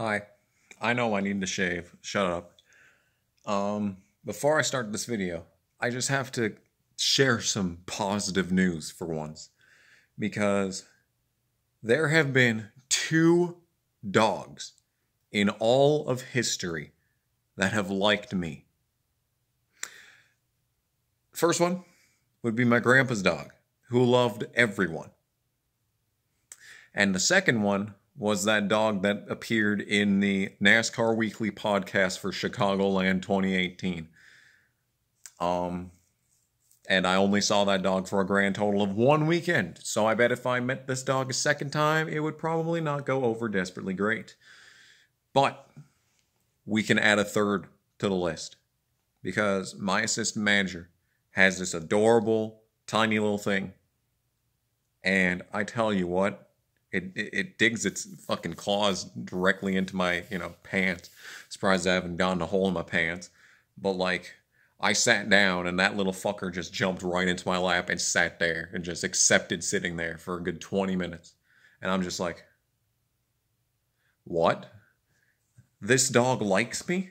Hi. I know I need to shave. Shut up. Um, before I start this video, I just have to share some positive news for once. Because there have been two dogs in all of history that have liked me. First one would be my grandpa's dog, who loved everyone. And the second one was that dog that appeared in the NASCAR Weekly podcast for Chicagoland 2018. Um, and I only saw that dog for a grand total of one weekend. So I bet if I met this dog a second time, it would probably not go over desperately great. But we can add a third to the list because my assistant manager has this adorable, tiny little thing. And I tell you what, it, it, it digs its fucking claws directly into my you know pants. Surprised I haven't gotten a hole in my pants, but like I sat down and that little fucker just jumped right into my lap and sat there and just accepted sitting there for a good 20 minutes. And I'm just like, what? This dog likes me?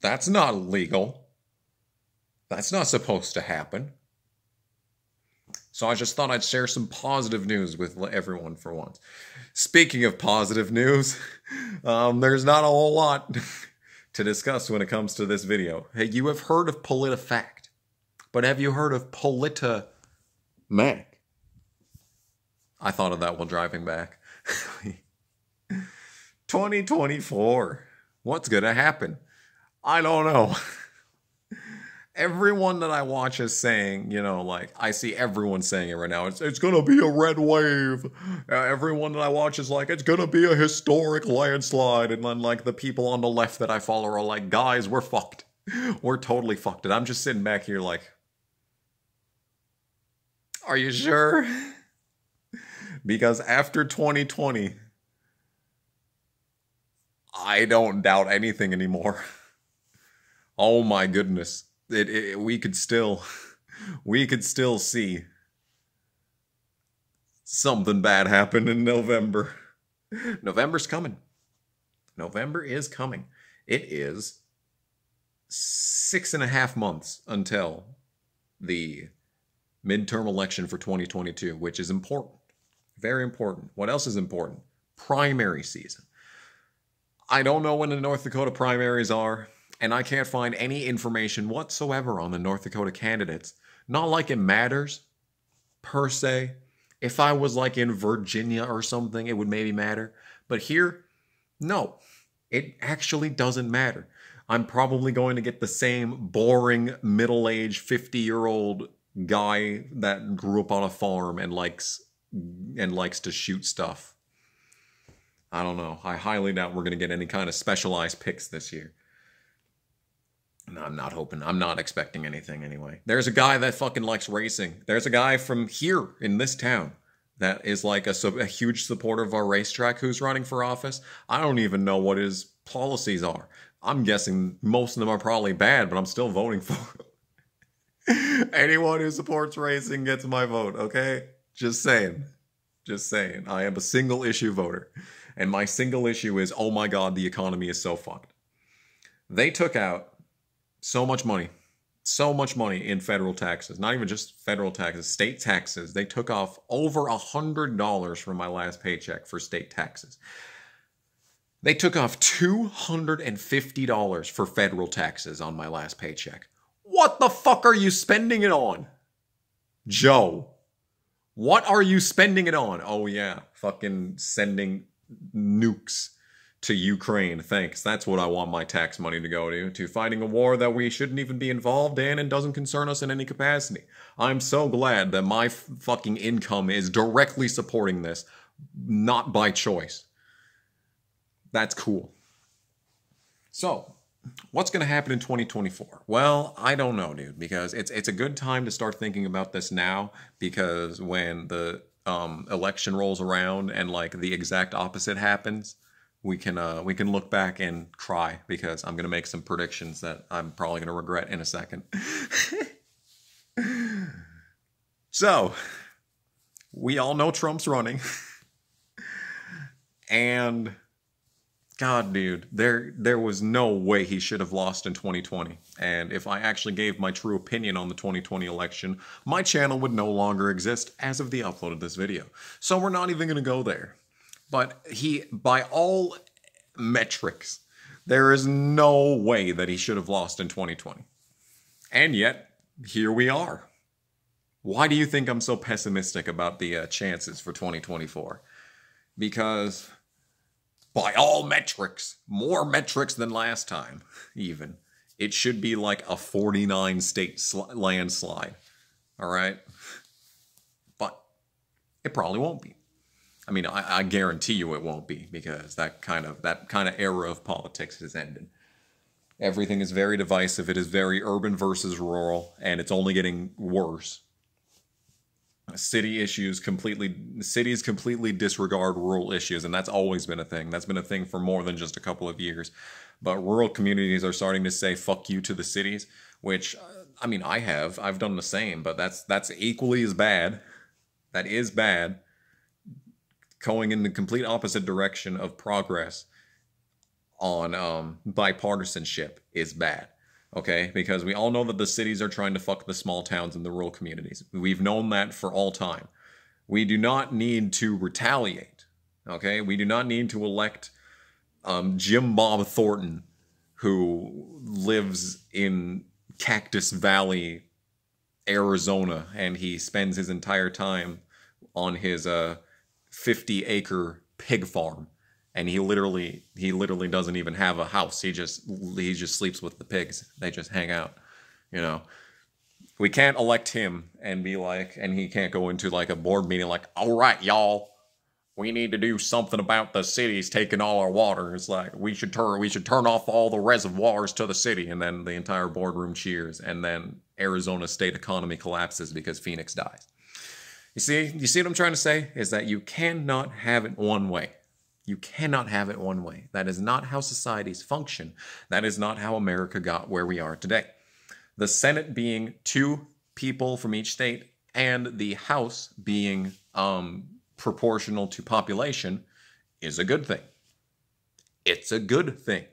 That's not legal. That's not supposed to happen. So I just thought I'd share some positive news with everyone for once. Speaking of positive news, um, there's not a whole lot to discuss when it comes to this video. Hey, you have heard of PolitiFact, but have you heard of Polita Mac? I thought of that while driving back. 2024. What's gonna happen? I don't know. Everyone that I watch is saying, you know, like I see everyone saying it right now. It's it's gonna be a red wave. Uh, everyone that I watch is like, it's gonna be a historic landslide. And then like the people on the left that I follow are like, guys, we're fucked. We're totally fucked. And I'm just sitting back here like, are you sure? because after 2020, I don't doubt anything anymore. Oh my goodness it, it we could still we could still see something bad happen in November. November's coming. November is coming. It is six and a half months until the midterm election for 2022, which is important. Very important. What else is important? Primary season. I don't know when the North Dakota primaries are and I can't find any information whatsoever on the North Dakota candidates. Not like it matters, per se. If I was like in Virginia or something, it would maybe matter. But here, no, it actually doesn't matter. I'm probably going to get the same boring middle aged 50 year old guy that grew up on a farm and likes and likes to shoot stuff. I don't know. I highly doubt we're going to get any kind of specialized picks this year. No, I'm not hoping. I'm not expecting anything anyway. There's a guy that fucking likes racing. There's a guy from here in this town that is like a, a huge supporter of our racetrack who's running for office. I don't even know what his policies are. I'm guessing most of them are probably bad, but I'm still voting for him. Anyone who supports racing gets my vote, okay? Just saying. Just saying. I am a single issue voter. And my single issue is oh my god, the economy is so fucked. They took out so much money so much money in federal taxes not even just federal taxes state taxes. They took off over a hundred dollars from my last paycheck for state taxes. They took off $250 for federal taxes on my last paycheck. What the fuck are you spending it on? Joe what are you spending it on? Oh yeah fucking sending nukes to Ukraine. Thanks. That's what I want my tax money to go to. To fighting a war that we shouldn't even be involved in and doesn't concern us in any capacity. I'm so glad that my fucking income is directly supporting this, not by choice. That's cool. So, what's going to happen in 2024? Well, I don't know, dude, because it's it's a good time to start thinking about this now because when the um, election rolls around and like the exact opposite happens, we can uh, we can look back and cry because I'm gonna make some predictions that I'm probably gonna regret in a second. so we all know Trump's running. And God, dude, there there was no way he should have lost in 2020. And if I actually gave my true opinion on the 2020 election, my channel would no longer exist as of the upload of this video. So we're not even going to go there. But he, by all metrics, there is no way that he should have lost in 2020. And yet, here we are. Why do you think I'm so pessimistic about the uh, chances for 2024? Because by all metrics, more metrics than last time, even. It should be like a 49 state sl- landslide. All right? But it probably won't be. I mean, I, I, guarantee you it won't be because that kind of that kind of era of politics has ended. Everything is very divisive. It is very urban versus rural, and it's only getting worse. City issues completely cities completely disregard rural issues and that's always been a thing. That's been a thing for more than just a couple of years. But rural communities are starting to say fuck you to the cities which i mean i have. I've done the same but that's that's equally as bad. That is bad going in the complete opposite direction of progress on um, bipartisanship is bad okay? Because we all know that the cities are trying to fuck the small towns and the rural communities. We've known that for all time. We do not need to retaliate, okay? We do not need to elect um, Jim Bob Thornton, who lives in Cactus Valley, Arizona, and he spends his entire time on his uh, 50 acre pig farm and he literally he literally doesn't even have a house. He just he just sleeps with the pigs. They just hang out, you know. We can't elect him and be like, and he can't go into like a board meeting like, all right, y'all, we need to do something about the cities taking all our water. It's like we should turn we should turn off all the reservoirs to the city, and then the entire boardroom cheers, and then Arizona state economy collapses because Phoenix dies. You see, you see what I'm trying to say is that you cannot have it one way. You cannot have it one way. That is not how societies function. That is not how America got where we are today. The Senate being two people from each state and the House being um, proportional to population is a good thing. It's a good thing.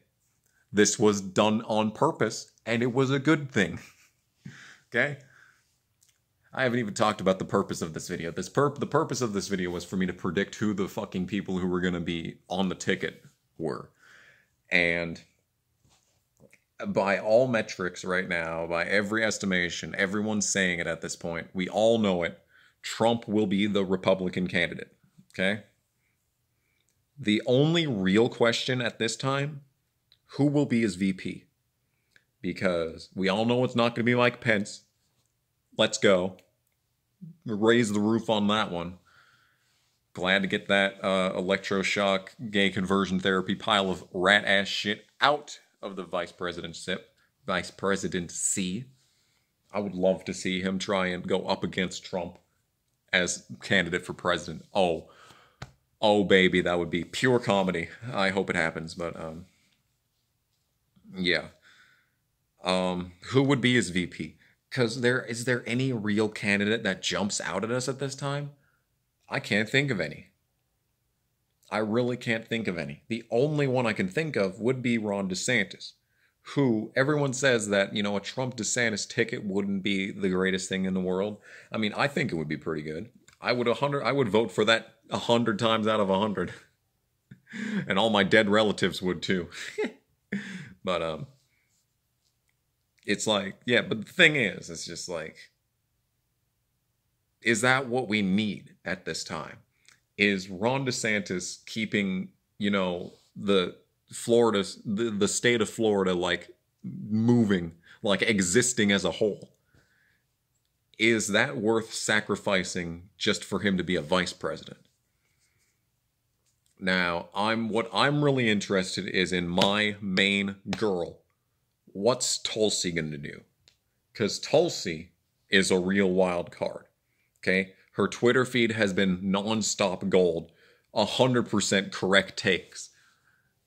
This was done on purpose and it was a good thing. okay? I haven't even talked about the purpose of this video. This perp the purpose of this video was for me to predict who the fucking people who were gonna be on the ticket were. And by all metrics right now, by every estimation, everyone's saying it at this point. We all know it. Trump will be the Republican candidate. Okay? The only real question at this time, who will be his VP? Because we all know it's not going to be Mike Pence. Let's go raise the roof on that one. Glad to get that uh, electroshock gay conversion therapy pile of rat ass shit out of the vice president sip, vice president C. I would love to see him try and go up against Trump as candidate for president. Oh, oh baby, that would be pure comedy. I hope it happens, but um, yeah. Um, who would be his VP? Because there is there any real candidate that jumps out at us at this time? I can't think of any. I really can't think of any. The only one I can think of would be Ron DeSantis, who everyone says that, you know, a Trump DeSantis ticket wouldn't be the greatest thing in the world. I mean, I think it would be pretty good. I would a hundred I would vote for that a hundred times out of a hundred. and all my dead relatives would too. but um it's like, yeah, but the thing is, it's just like, is that what we need at this time? Is Ron DeSantis keeping, you know, the Florida, the, the state of Florida, like moving, like existing as a whole? Is that worth sacrificing just for him to be a vice president? Now, I'm what I'm really interested is in my main girl what's Tulsi going to do? Because Tulsi is a real wild card. Okay. Her Twitter feed has been nonstop gold, 100% correct takes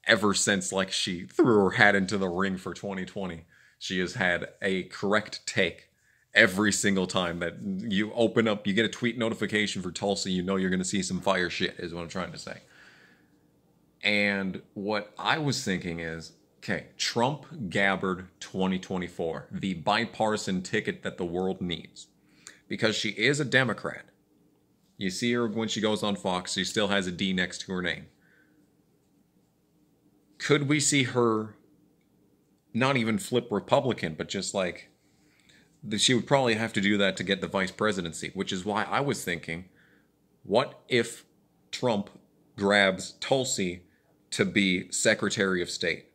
ever since like she threw her hat into the ring for 2020. She has had a correct take every single time that you open up, you get a tweet notification for Tulsi, you know you're going to see some fire shit, is what I'm trying to say. And what I was thinking is, okay, Trump Gabbard 2024, the bipartisan ticket that the world needs. Because she is a Democrat. You see her when she goes on Fox, she still has a D next to her name. Could we see her not even flip Republican, but just like that she would probably have to do that to get the vice presidency, which is why I was thinking, what if Trump grabs Tulsi to be Secretary of State?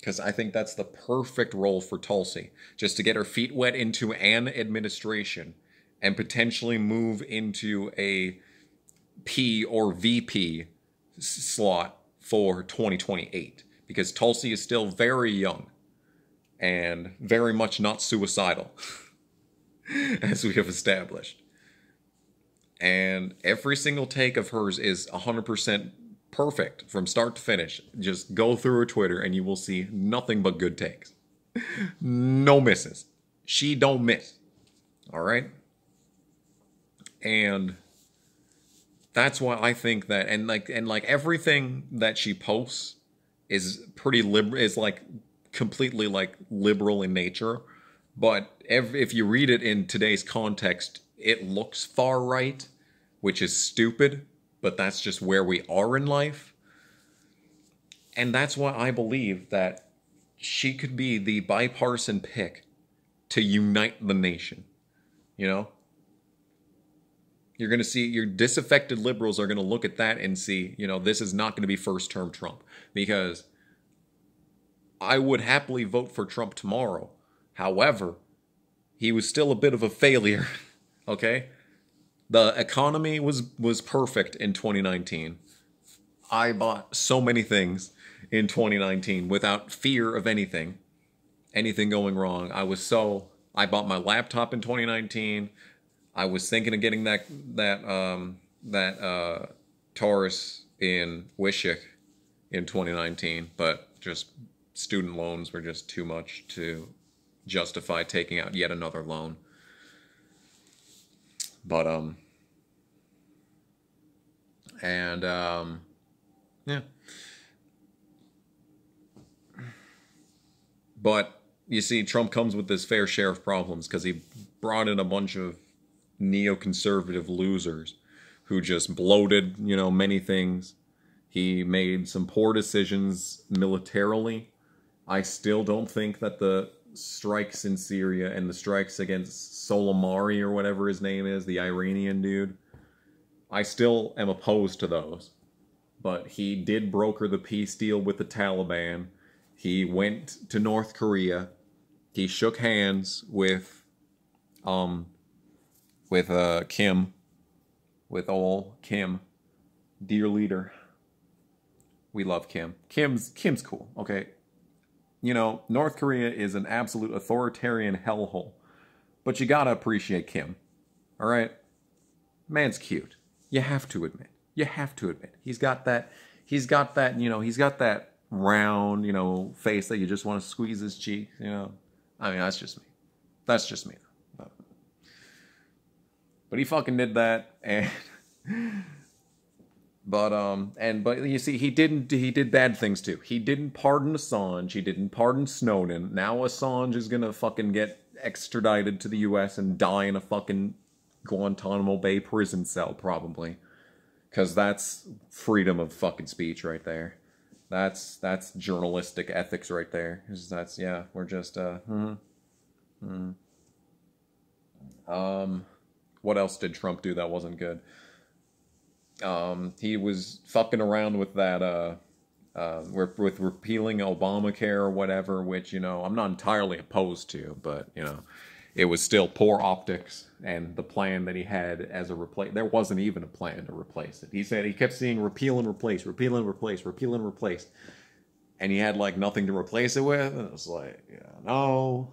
Because I think that's the perfect role for Tulsi, just to get her feet wet into an administration and potentially move into a P or VP slot for 2028 because Tulsi is still very young and very much not suicidal, as we have established. And every single take of hers is 100% perfect from start to finish. Just go through her Twitter and you will see nothing but good takes. no misses. She don't miss. All right? And that's why I think that and like and like everything that she posts is pretty liberal is like completely like liberal in nature but if, if you read it in today's context it looks far right which is stupid but that's just where we are in life and that's why i believe that she could be the bipartisan pick to unite the nation you know you're going to see your disaffected liberals are going to look at that and see, you know, this is not going to be first term Trump because I would happily vote for Trump tomorrow. However, he was still a bit of a failure, okay? The economy was was perfect in 2019. I bought so many things in 2019 without fear of anything anything going wrong. I was so I bought my laptop in 2019. I was thinking of getting that that um, that uh, Taurus in Wishik in 2019, but just student loans were just too much to justify taking out yet another loan. But um, and um, yeah. But you see, Trump comes with this fair share of problems because he brought in a bunch of neoconservative losers who just bloated, you know, many things. He made some poor decisions militarily. I still don't think that the strikes in Syria and the strikes against Soleimani or whatever his name is, the Iranian dude, I still am opposed to those. But he did broker the peace deal with the Taliban. He went to North Korea. He shook hands with um, with uh, Kim, with all Kim, dear leader. We love Kim. Kim's Kim's cool. Okay, you know North Korea is an absolute authoritarian hellhole, but you gotta appreciate Kim. All right, man's cute. You have to admit. You have to admit he's got that. He's got that. You know, he's got that round, you know, face that you just want to squeeze his cheek. You know, I mean that's just me. That's just me. But he fucking did that, and but um and but you see he didn't he did bad things too. He didn't pardon Assange. He didn't pardon Snowden. Now Assange is gonna fucking get extradited to the U.S. and die in a fucking Guantanamo Bay prison cell probably, because that's freedom of fucking speech right there. That's that's journalistic ethics right there. That's yeah. We're just uh. Hmm. Hmm. Um what else did Trump do that wasn't good? Um, he was fucking around with that uh, uh, with repealing Obamacare or whatever, which you know I'm not entirely opposed to, but you know it was still poor optics and the plan that he had as a replace. There wasn't even a plan to replace it. He said he kept seeing repeal and replace, repeal and replace, repeal and replace, and he had like nothing to replace it with. And it was like, yeah, no,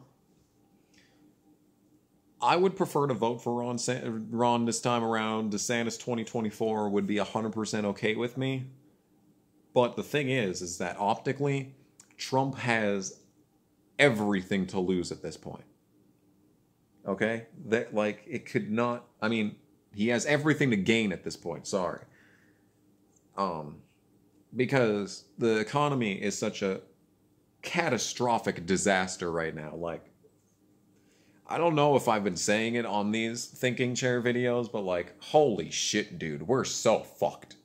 I would prefer to vote for Ron, San- Ron this time around. DeSantis 2024 would be 100% okay with me. But the thing is, is that optically, Trump has everything to lose at this point. Okay? That, like, it could not, I mean, he has everything to gain at this point. Sorry. Um, because the economy is such a catastrophic disaster right now. Like, I don't know if I've been saying it on these thinking chair videos, but like, holy shit, dude, we're so fucked.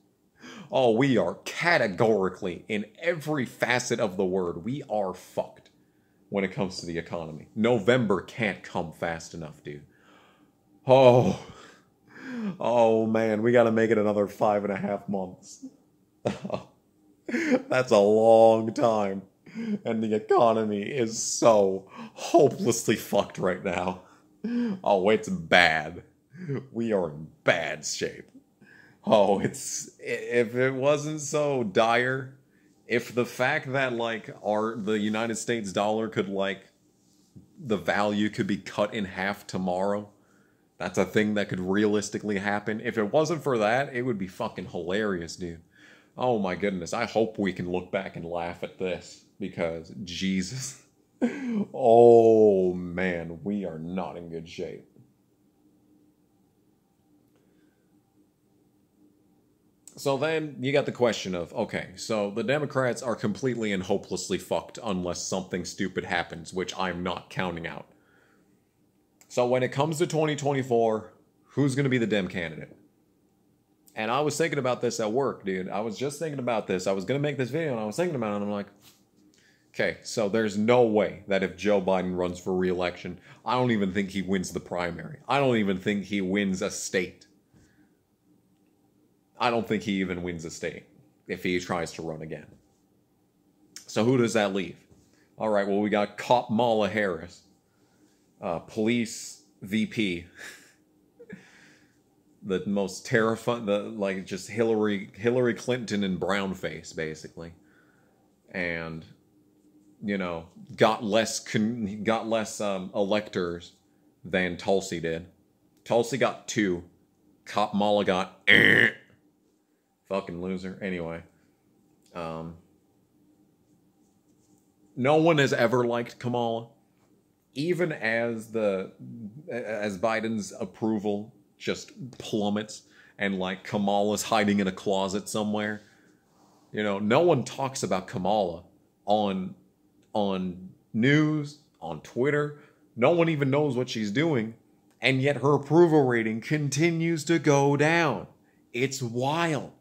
Oh, we are categorically, in every facet of the word, we are fucked when it comes to the economy. November can't come fast enough, dude. Oh, oh man, we got to make it another five and a half months. That's a long time. And the economy is so hopelessly fucked right now. Oh, it's bad. We are in bad shape. Oh, it's if it wasn't so dire, if the fact that like our the United States dollar could like the value could be cut in half tomorrow, that's a thing that could realistically happen. If it wasn't for that, it would be fucking hilarious, dude. Oh my goodness. I hope we can look back and laugh at this because Jesus. oh man, we are not in good shape. So then you got the question of okay, so the Democrats are completely and hopelessly fucked unless something stupid happens, which I'm not counting out. So when it comes to 2024, who's going to be the Dem candidate? And I was thinking about this at work, dude. I was just thinking about this. I was going to make this video and I was thinking about it and I'm like, okay, so there's no way that if Joe Biden runs for re-election, I don't even think he wins the primary. I don't even think he wins a state. I don't think he even wins a state if he tries to run again. So who does that leave? All right, well, we got Cop Kamala Harris, uh, police VP, the most terrifying, the like just Hillary Hillary Clinton in brown face, basically, and you know got less con- got less um, electors than Tulsi did. Tulsi got two. Cop Kamala got. Eh Fucking loser. Anyway. Um, no one has ever liked Kamala. Even as the as Biden's approval just plummets and like Kamala's hiding in a closet somewhere. You know, no one talks about Kamala on on news, on Twitter. No one even knows what she's doing, and yet her approval rating continues to go down. It's wild.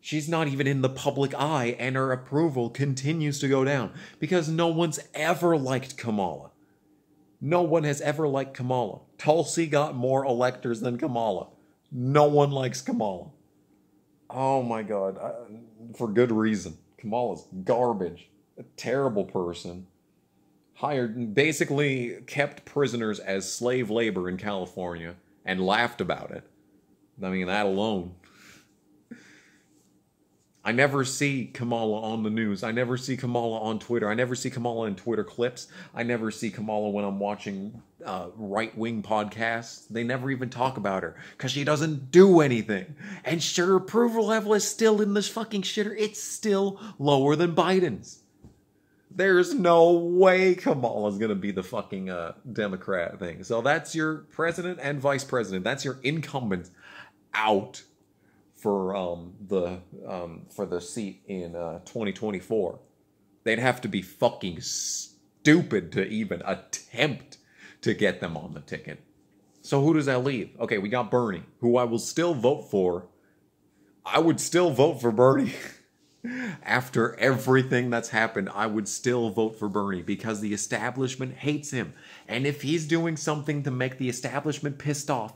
She's not even in the public eye, and her approval continues to go down because no one's ever liked Kamala. No one has ever liked Kamala. Tulsi got more electors than Kamala. No one likes Kamala. Oh my God. I, for good reason. Kamala's garbage. A terrible person. Hired, basically kept prisoners as slave labor in California and laughed about it. I mean, that alone I never see Kamala on the news. I never see Kamala on Twitter. I never see Kamala in Twitter clips. I never see Kamala when I'm watching uh, right wing podcasts. They never even talk about her because she doesn't do anything. And her approval level is still in this fucking shitter. It's still lower than Biden's. There's no way Kamala's gonna be the fucking uh, Democrat thing. So that's your president and vice president. That's your incumbent out for um, the um, for the seat in uh, 2024. They'd have to be fucking stupid to even attempt to get them on the ticket. So who does that leave? Okay, we got Bernie, who I will still vote for. I would still vote for Bernie. After everything that's happened, I would still vote for Bernie because the establishment hates him. And if he's doing something to make the establishment pissed off,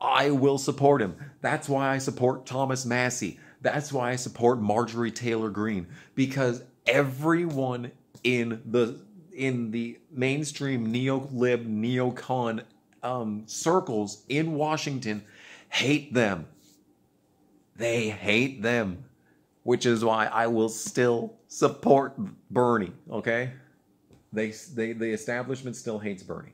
I will support him. That's why I support Thomas Massie. That's why I support Marjorie Taylor Greene because everyone in the in the mainstream neo-lib neocon um, circles in Washington hate them. They hate them, which is why I will still support Bernie. Okay, they they the establishment still hates Bernie.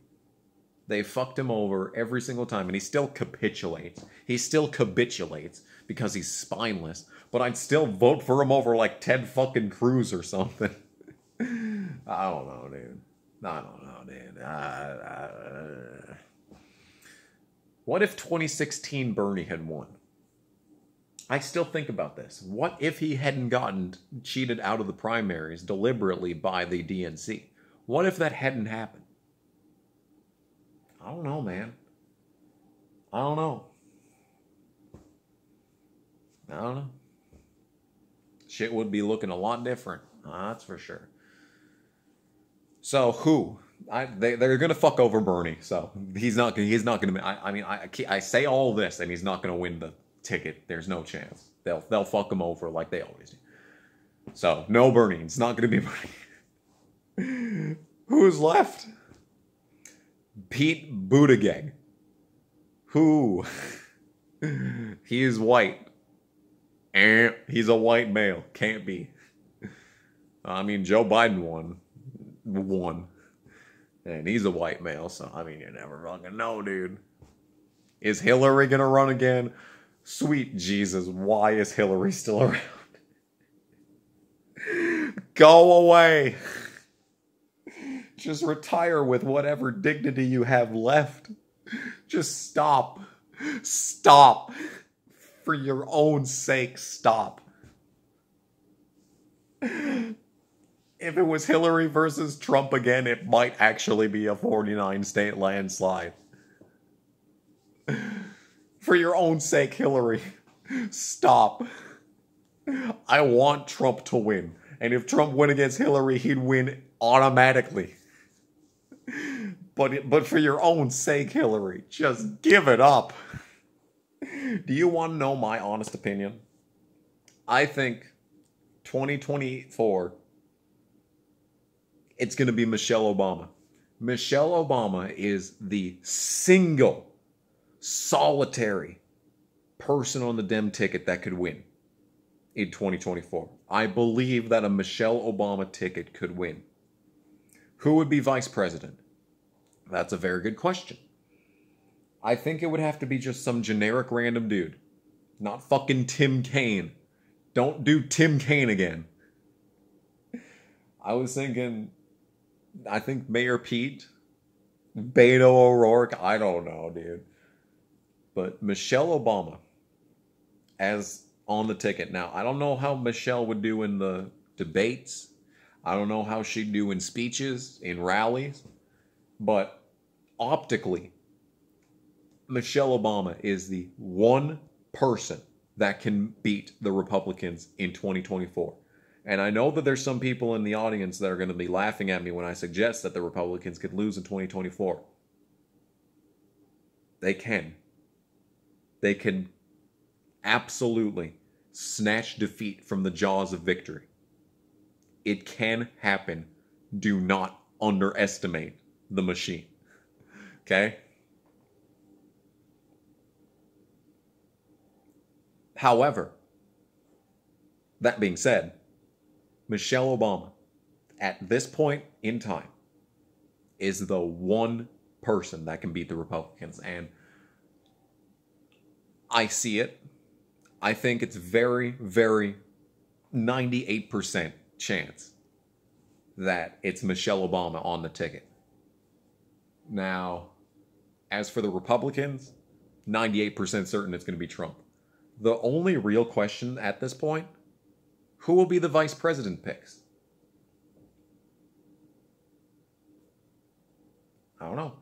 They fucked him over every single time, and he still capitulates. He still capitulates because he's spineless. But I'd still vote for him over like Ted fucking Cruz or something. I don't know, dude. I don't know, dude. Uh, what if 2016 Bernie had won? I still think about this. What if he hadn't gotten cheated out of the primaries deliberately by the DNC? What if that hadn't happened? I don't know, man. I don't know. I don't know. Shit would be looking a lot different. That's for sure. So who? I they they're gonna fuck over Bernie. So he's not he's not gonna. I, I mean I I say all this and he's not gonna win the ticket. There's no chance. They'll they'll fuck him over like they always do. So no Bernie. It's not gonna be Bernie. Who's left? Pete Buttigieg. Who? he is white. He's a white male. Can't be. I mean, Joe Biden won. Won. And he's a white male, so I mean, you never fucking know, dude. Is Hillary gonna run again? Sweet Jesus, why is Hillary still around? Go away. Just retire with whatever dignity you have left. Just stop. Stop. For your own sake, stop. If it was Hillary versus Trump again, it might actually be a 49 state landslide. For your own sake, Hillary, stop. I want Trump to win. And if Trump went against Hillary, he'd win automatically. But but for your own sake, Hillary, just give it up. Do you want to know my honest opinion? I think 2024 it's going to be Michelle Obama. Michelle Obama is the single solitary person on the Dem ticket that could win in 2024. I believe that a Michelle Obama ticket could win. Who would be vice president? That's a very good question. I think it would have to be just some generic random dude. Not fucking Tim Kaine. Don't do Tim Kaine again. I was thinking, I think Mayor Pete, Beto O'Rourke, I don't know, dude. But Michelle Obama as on the ticket. Now, I don't know how Michelle would do in the debates. I don't know how she'd do in speeches, in rallies. But optically, Michelle Obama is the one person that can beat the Republicans in 2024. And I know that there's some people in the audience that are going to be laughing at me when I suggest that the Republicans could lose in 2024. They can. They can absolutely snatch defeat from the jaws of victory. It can happen. Do not underestimate the machine. Okay? However, that being said, Michelle Obama, at this point in time, is the one person that can beat the Republicans. And I see it. I think it's very, very 98% chance that it's Michelle Obama on the ticket. Now, as for the Republicans, 98% certain it's going to be Trump. The only real question at this point who will be the vice president picks? I don't know.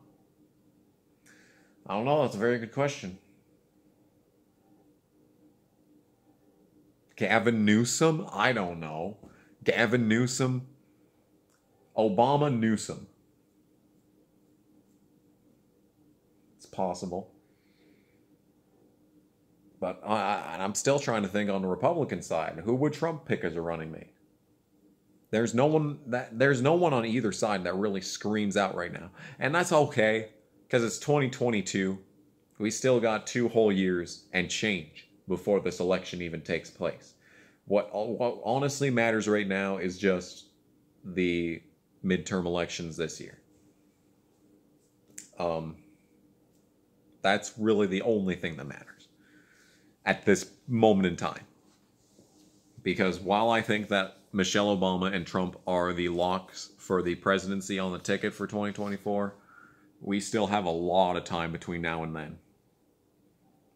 I don't know. That's a very good question. Gavin Newsom? I don't know. Gavin Newsom? Obama Newsom. It's possible. But I, I'm still trying to think on the Republican side. Who would Trump pick as a running mate? There's no one that there's no one on either side that really screams out right now. And that's okay because it's 2022. We still got two whole years and change before this election even takes place. What, what honestly matters right now is just the midterm elections this year. Um, that's really the only thing that matters at this moment in time. Because while I think that Michelle Obama and Trump are the locks for the presidency on the ticket for 2024, we still have a lot of time between now and then.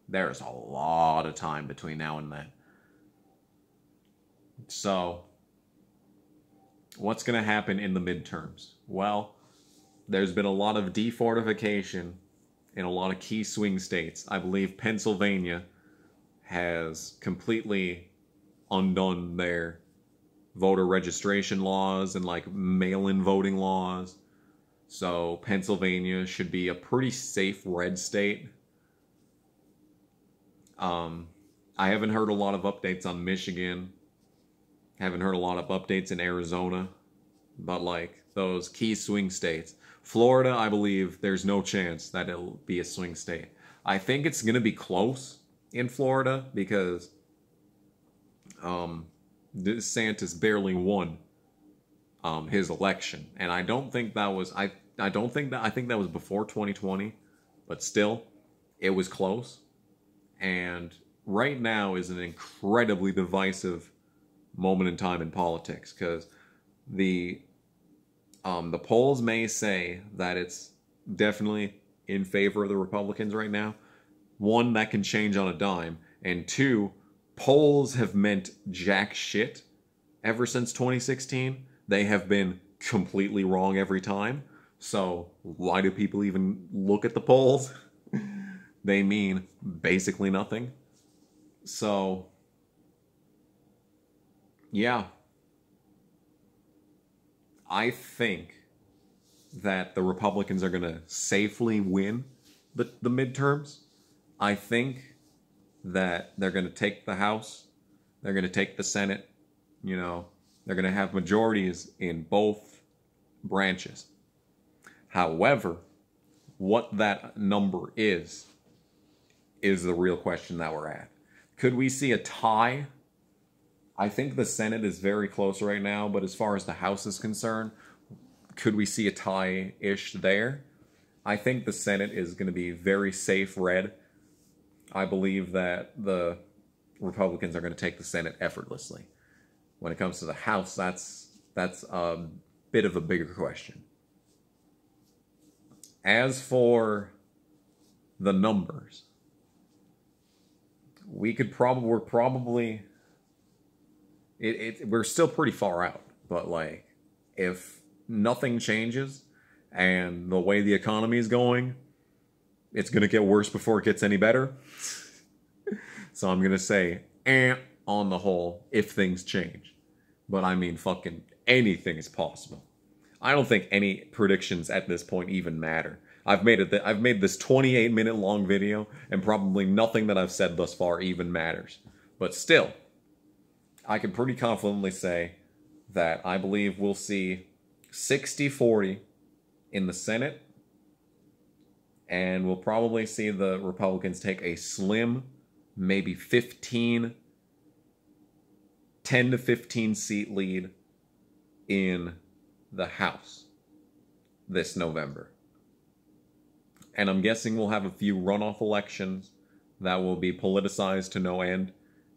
There's a lot of time between now and then. So, what's going to happen in the midterms? Well, there's been a lot of defortification in a lot of key swing states. I believe Pennsylvania has completely undone their voter registration laws and like mail in voting laws. So Pennsylvania should be a pretty safe red state. Um, I haven't heard a lot of updates on Michigan. Haven't heard a lot of updates in Arizona. But like those key swing states. Florida, I believe there's no chance that it'll be a swing state. I think it's going to be close in Florida because um, DeSantis barely won um, his election, and I don't think that was I I don't think that I think that was before 2020, but still, it was close, and right now is an incredibly divisive moment in time in politics because the um, the polls may say that it's definitely in favor of the Republicans right now. One, that can change on a dime, and two, polls have meant jack shit ever since 2016. They have been completely wrong every time. So, why do people even look at the polls? they mean basically nothing. So, yeah. I think that the Republicans are going to safely win the, the midterms. I think that they're going to take the House, they're going to take the Senate, you know, they're going to have majorities in both branches. However, what that number is, is the real question that we're at. Could we see a tie? I think the Senate is very close right now, but as far as the House is concerned, could we see a tie ish there? I think the Senate is going to be very safe red I believe that the Republicans are going to take the Senate effortlessly. When it comes to the House, that's that's a bit of a bigger question. As for the numbers, we could probably we're probably it, it we're still pretty far out, but like if nothing changes and the way the economy is going, it's to get worse before it gets any better. so I'm to say, eh, on the whole, if things change. But I mean, fucking anything is possible. I don't think any predictions at this point even matter. I've made it. I've made this 28 minute long video, and probably nothing that I've said thus far even matters. But still, I can pretty confidently say that I believe we'll see 60 40 in the Senate and we'll probably see the Republicans take a slim, maybe 15, 10 to 15 seat lead in the House this November. And I'm guessing we'll have a few runoff elections that will be politicized to no end.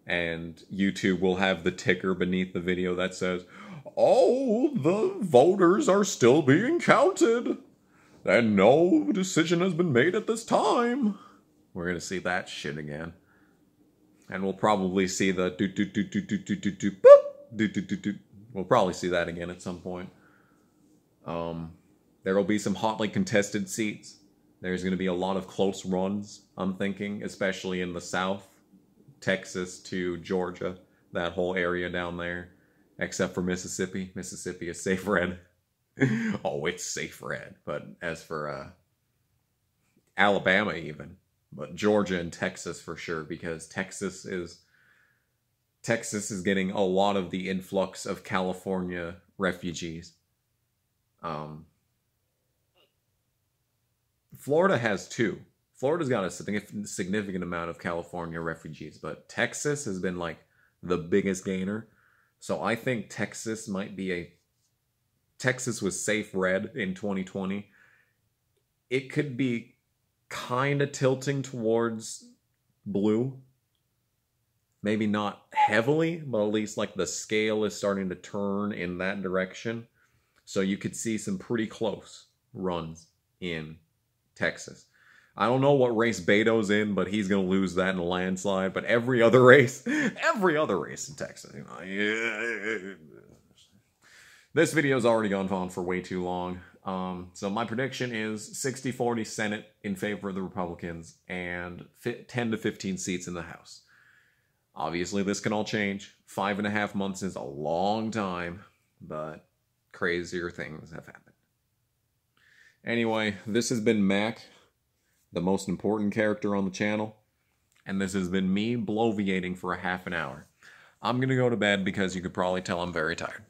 And YouTube will have the ticker beneath the video that says, Oh, the voters are still being counted and no decision has been made at this time. We're gonna see that shit again. And we'll probably see the do do do do do do do do boop do do do do. We'll probably see that again at some point. Um, there will be some hotly contested seats. There's going to be a lot of close runs, I'm thinking, especially in the South, Texas to Georgia, that whole area down there, except for Mississippi. Mississippi is safe red. oh, it's safe red. But as for uh, Alabama, even, but Georgia and Texas for sure, because Texas is Texas is getting a lot of the influx of California refugees. Um, Florida has two. Florida's got a significant amount of California refugees, but Texas has been like the biggest gainer. So I think Texas might be a Texas was safe red in 2020, it could be kind of tilting towards blue. Maybe not heavily, but at least like the scale is starting to turn in that direction. So you could see some pretty close runs in Texas. I don't know what race Beto's in, but he's going to lose that in a landslide. But every other race, every other race in Texas, you know, this video's already gone on for way too long. Um, so my prediction is 60-40 Senate in favor of the Republicans and 10 to 15 seats in the House. Obviously, this can all change. Five and a half months is a long time, but crazier things have happened. Anyway, this has been Mac the most important character on the channel, and this has been me bloviating for a half an hour. I'm going to go to bed because you could probably tell I'm very tired.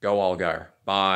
Go Allgaier. Bye.